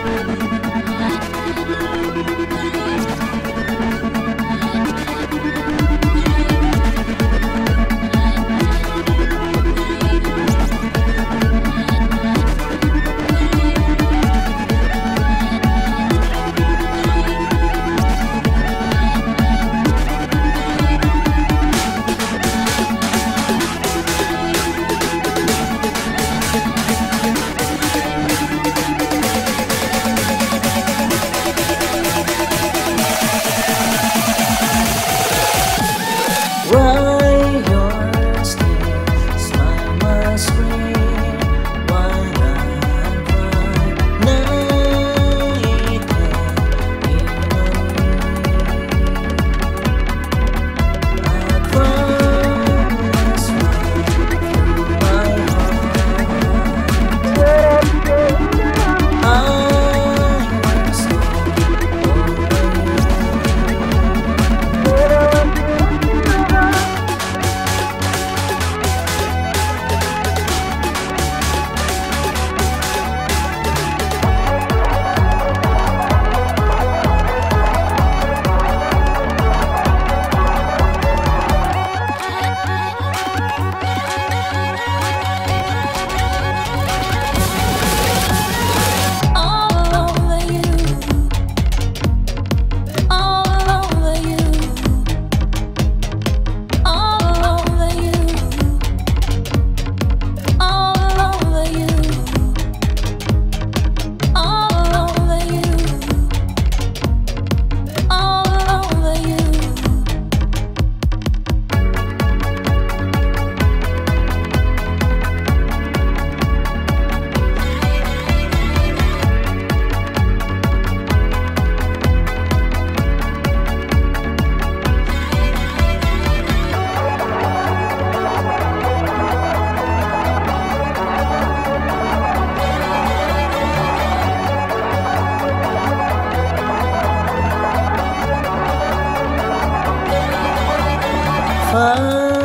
Thank you. far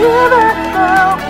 river flow